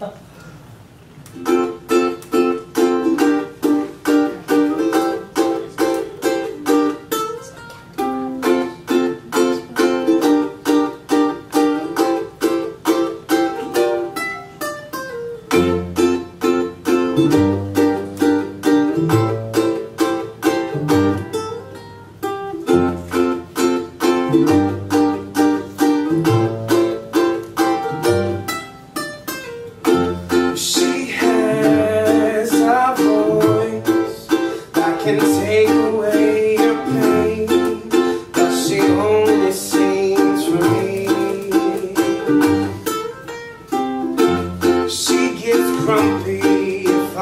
감사합니다.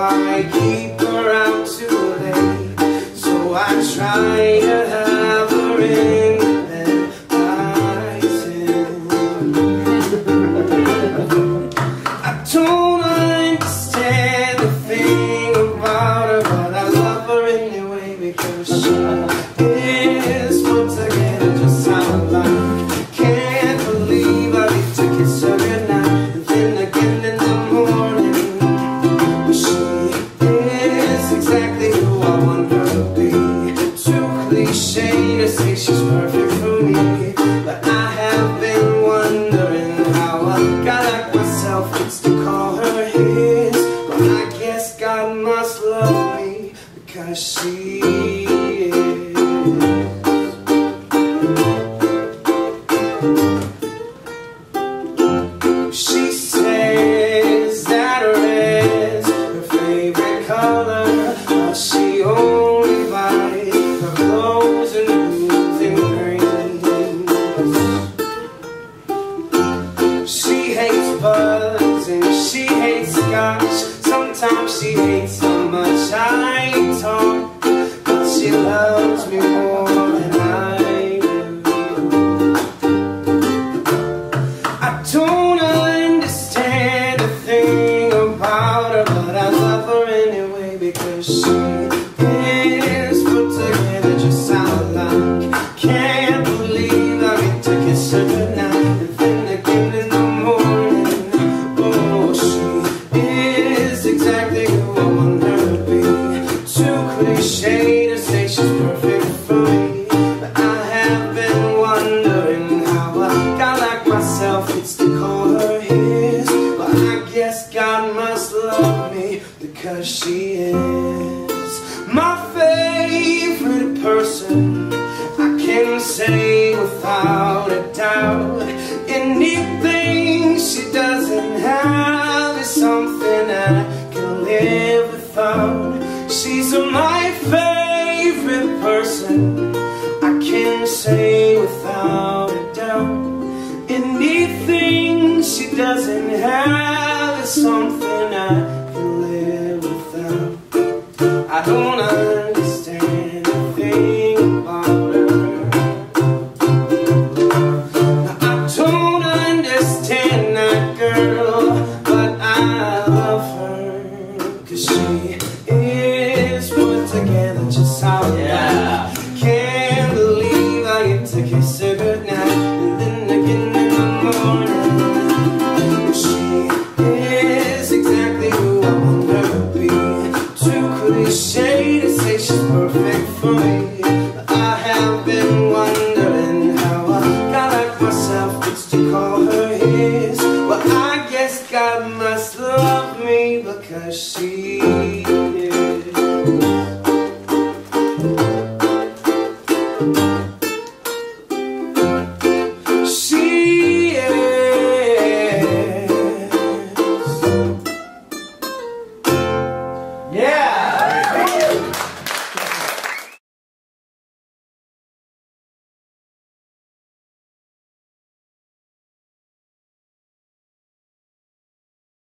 I keep her out too late So I try to help cliche to say she's perfect for me But I have been wondering how I got like myself It's to call her his. But I guess God must love me Because she is My favorite person. I can say without a doubt to my favorite person. I can say without a doubt Anything she doesn't have is something I can live without. I don't understand kiss her goodnight and then again in the morning. She is exactly who I want her to be. Too cliche to say she's perfect for me. I have been wondering how I got like myself. It's too cold.